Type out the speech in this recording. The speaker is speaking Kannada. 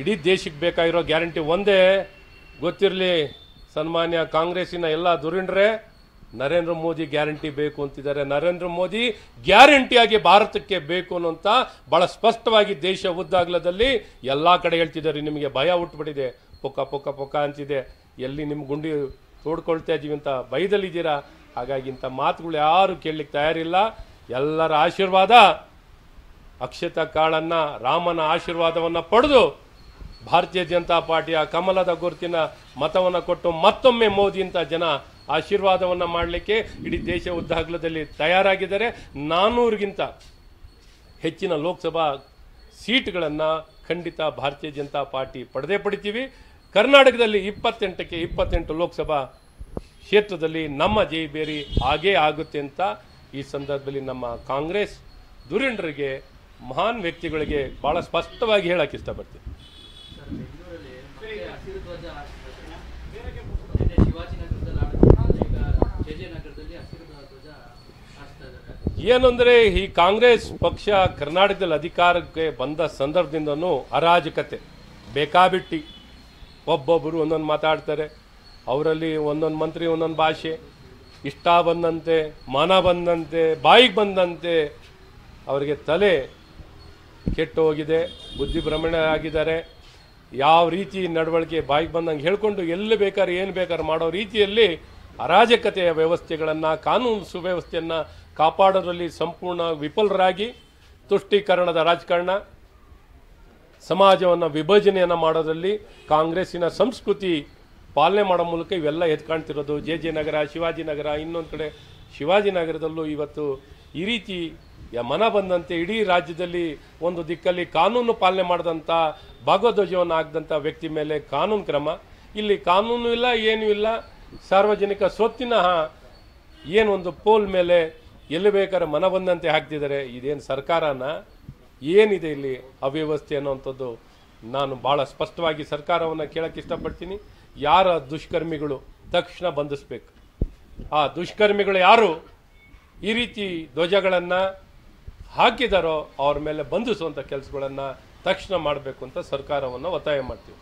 ಇಡೀ ದೇಶಕ್ಕೆ ಬೇಕಾಗಿರೋ ಗ್ಯಾರಂಟಿ ಒಂದೇ. ಗೊತ್ತಿರಲಿ, ಸನ್ಮಾನ್ಯ ಕಾಂಗ್ರೆಸ್ಸಿನ ಎಲ್ಲ ದುರಿಂಡ್ರೆ ನರೇಂದ್ರ ಮೋದಿ ಗ್ಯಾರಂಟಿ ಬೇಕು ಅಂತಿದ್ದಾರೆ. ನರೇಂದ್ರ ಮೋದಿ ಗ್ಯಾರಂಟಿಯಾಗಿ ಭಾರತಕ್ಕೆ ಬೇಕು ಅನ್ನೋಂಥ ಭಾಳ ಸ್ಪಷ್ಟವಾಗಿ ದೇಶ ಉದ್ದಾಗ್ಲದಲ್ಲಿ ಎಲ್ಲ ಕಡೆ ಹೇಳ್ತಿದ್ದಾರೆ. ನಿಮಗೆ ಭಯ ಹುಟ್ಟುಬಿಟ್ಟಿದೆ ಪೊಕ್ಕ ಪೊಕ್ಕ ಪೊಕ್ಕ ಅಂತಿದೆ. ಎಲ್ಲಿ ನಿಮ್ಮ ಗುಂಡಿ ತೋಡ್ಕೊಳ್ತಾ ಇದ್ದೀವಿ ಅಂತ ಭಯದಲ್ಲಿದ್ದೀರಾ? ಹಾಗಾಗಿ ಇಂಥ ಮಾತುಗಳು ಯಾರು ಕೇಳಲಿಕ್ಕೆ ತಯಾರಿಲ್ಲ. ಎಲ್ಲರ ಆಶೀರ್ವಾದ, ಅಕ್ಷತ ಕಾಳನ್ನು, ರಾಮನ ಆಶೀರ್ವಾದವನ್ನು ಪಡೆದು ಭಾರತೀಯ ಜನತಾ ಪಾರ್ಟಿಯ ಕಮಲದ ಗುರುತಿನ ಮತವನ್ನು ಕೊಟ್ಟು ಮತ್ತೊಮ್ಮೆ ಮೋದಿ ಅಂತ ಜನ ಆಶೀರ್ವಾದವನ್ನು ಮಾಡಲಿಕ್ಕೆ ಇಡೀ ದೇಶ ಉದ್ದಾಗಲದಲ್ಲಿ ತಯಾರಾಗಿದ್ದಾರೆ. ನಾನ್ನೂರಿಗಿಂತ ಹೆಚ್ಚಿನ ಲೋಕಸಭಾ ಸೀಟ್ಗಳನ್ನು ಖಂಡಿತ ಭಾರತೀಯ ಜನತಾ ಪಾರ್ಟಿ ಪಡೆದೇ ಪಡಿತೀವಿ. ಕರ್ನಾಟಕದಲ್ಲಿ ಇಪ್ಪತ್ತೆಂಟಕ್ಕೆ ಇಪ್ಪತ್ತೆಂಟು ಲೋಕಸಭಾ ಕ್ಷೇತ್ರದಲ್ಲಿ ನಮ್ಮ ಜೈಬೇರಿ ಹಾಗೇ ಆಗುತ್ತೆ ಅಂತ ಈ ಸಂದರ್ಭದಲ್ಲಿ ನಮ್ಮ ಕಾಂಗ್ರೆಸ್ ಧುರೀಣರಿಗೆ ಮಹಾನ್ ವ್ಯಕ್ತಿಗಳಿಗೆ ಭಾಳ ಸ್ಪಷ್ಟವಾಗಿ ಹೇಳಕ್ಕೆ ಇಷ್ಟಪಡ್ತೀನಿ. ಧ್ವಜ ಹಾರಿಸ್ತಾರೆ. ನಿನ್ನೆ ಶಿವಾಜಿನಗರದಲ್ಲಿ ಆಡಿದ್ರು ಈಗ ಜೆ ಜೆ ನಗರದಲ್ಲಿ ಹಸಿರು ಧ್ವಜ ಹಾರಿಸ್ತಾ ಇದ್ದಾರೆ ಏನು ಅಂದರೆ ಈ ಕಾಂಗ್ರೆಸ್ ಪಕ್ಷ ಕರ್ನಾಟಕದಲ್ಲಿ ಅಧಿಕಾರಕ್ಕೆ ಬಂದ ಸಂದರ್ಭದಿಂದನೂ ಅರಾಜಕತೆ, ಬೇಕಾಬಿಟ್ಟಿ. ಒಬ್ಬೊಬ್ಬರು ಒಂದೊಂದು ಮಾತಾಡ್ತಾರೆ, ಅವರಲ್ಲಿ ಒಂದೊಂದು ಮಂತ್ರಿ, ಒಂದೊಂದು ಭಾಷೆ. ಇಷ್ಟ ಬಂದಂತೆ, ಮನ ಬಂದಂತೆ, ಬಾಯಿಗೆ ಬಂದಂತೆ ಅವರಿಗೆ ತಲೆ ಕೆಟ್ಟು ಹೋಗಿದೆ ಬುದ್ಧಿಭ್ರಮಣೆ ಆಗಿದ್ದಾರೆ. ಯಾವ ರೀತಿ ನಡವಳಿಕೆ ಬಾಯಿಗೆ ಬಂದಂಗೆ ಹೇಳ್ಕೊಂಡು ಎಲ್ಲಿ ಬೇಕಾದ್ರೆ ಏನು ಬೇಕಾದ್ರೆ ಮಾಡೋ ರೀತಿಯಲ್ಲಿ ಅರಾಜಕತೆಯ ವ್ಯವಸ್ಥೆಗಳನ್ನು, ಕಾನೂನು ಸುವ್ಯವಸ್ಥೆಯನ್ನು ಕಾಪಾಡೋದ್ರಲ್ಲಿ ಸಂಪೂರ್ಣ ವಿಫಲರಾಗಿ ತುಷ್ಟೀಕರಣದ ರಾಜಕಾರಣ, ಸಮಾಜವನ್ನು ವಿಭಜನೆಯನ್ನು ಮಾಡೋದ್ರಲ್ಲಿ ಕಾಂಗ್ರೆಸ್ಸಿನ ಸಂಸ್ಕೃತಿ ಪಾಲನೆ ಮಾಡೋ ಮೂಲಕ ಇವೆಲ್ಲ ಎತ್ಕಾಣ್ತಿರೋದು. ಜೆ ಜೆ ನಗರ, ಶಿವಾಜಿನಗರ, ಇನ್ನೊಂದು ಕಡೆ ಶಿವಾಜಿನಗರದಲ್ಲೂ ಇವತ್ತು ಈ ರೀತಿ ಮನ ಬಂದಂತೆ ಇಡೀ ರಾಜ್ಯದಲ್ಲಿ ಒಂದು ದಿಕ್ಕಲ್ಲಿ ಕಾನೂನು ಪಾಲನೆ ಮಾಡಿದಂಥ ಭಾಗವಧ್ವಜವನ್ನು ಆಗದಂಥ ವ್ಯಕ್ತಿ ಮೇಲೆ ಕಾನೂನು ಕ್ರಮ. ಇಲ್ಲಿ ಕಾನೂನು ಇಲ್ಲ, ಏನೂ ಇಲ್ಲ. ಸಾರ್ವಜನಿಕ ಸ್ವತ್ತಿನ ಒಂದು ಪೋಲ್ ಮೇಲೆ ಎಲ್ಲಿ ಬೇಕಾದ್ರೆ ಮನ ಬಂದಂತೆ ಹಾಕ್ತಿದ್ದಾರೆ, ಇದೇನು ಸರ್ಕಾರನ? ಏನಿದೆ ಇಲ್ಲಿ ಅವ್ಯವಸ್ಥೆ ಅನ್ನೋವಂಥದ್ದು ನಾನು ಭಾಳ ಸ್ಪಷ್ಟವಾಗಿ ಸರ್ಕಾರವನ್ನು ಕೇಳಕ್ಕೆ ಇಷ್ಟಪಡ್ತೀನಿ. ಯಾರ ದುಷ್ಕರ್ಮಿಗಳು ತಕ್ಷಣ ಬಂಧಿಸ್ಬೇಕು. ಆ ದುಷ್ಕರ್ಮಿಗಳು ಯಾರು? ಈ ರೀತಿ ಧ್ವಜಗಳನ್ನು ಹಾಕಿದಾರೋ ಅವ್ರ ಮೇಲೆ ಬಂಧಿಸುವಂಥ ಕೆಲಸಗಳನ್ನು ತಕ್ಷಣ ಮಾಡಬೇಕು ಅಂತ ಸರ್ಕಾರವನ್ನು ಒತ್ತಾಯ ಮಾಡ್ತೀವಿ.